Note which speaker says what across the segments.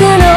Speaker 1: の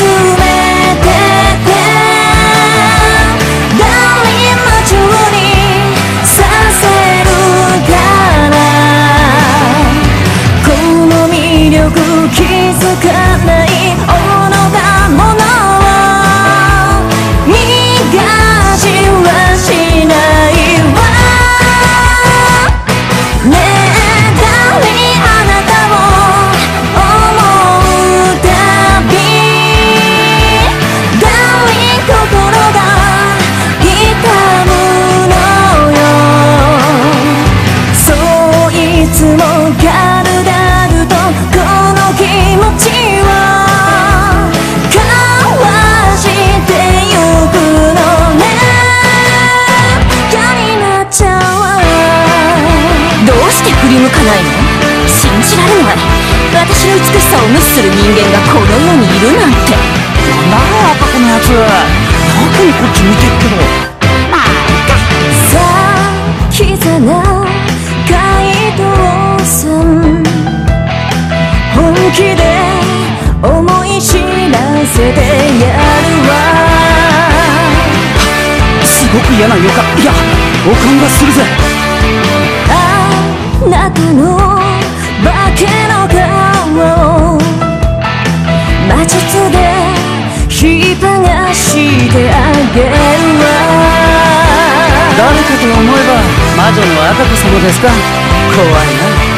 Speaker 2: Oh. 無視する人間がこの世にいるなんて。
Speaker 1: なあだよ男のやつやけにこっち見てっけど。
Speaker 2: まあいいかさあ刻な街道線本気で思い知らせてやるわ。
Speaker 1: すごく嫌な予感いやお感がするぜ。
Speaker 2: あなたの。てあげるわ。
Speaker 1: 誰かと思えば魔女の赤子様ですか？怖いな。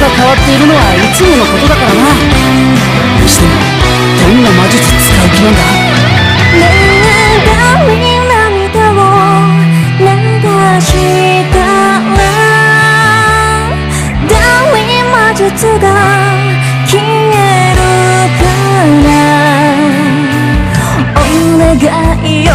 Speaker 2: が変わっているのはいつものことだからな。にしてもどんな魔術使う気なんだ？長い涙を流したらダイ魔術
Speaker 1: が消えるから。お願いよ